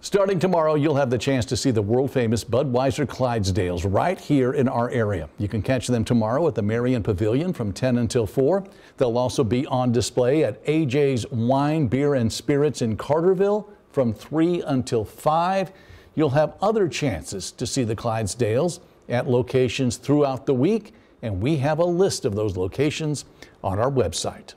Starting tomorrow, you'll have the chance to see the world famous Budweiser Clydesdales right here in our area. You can catch them tomorrow at the Marion Pavilion from 10 until 4. They'll also be on display at AJ's Wine, Beer, and Spirits in Carterville from 3 until 5. You'll have other chances to see the Clydesdales at locations throughout the week, and we have a list of those locations on our website.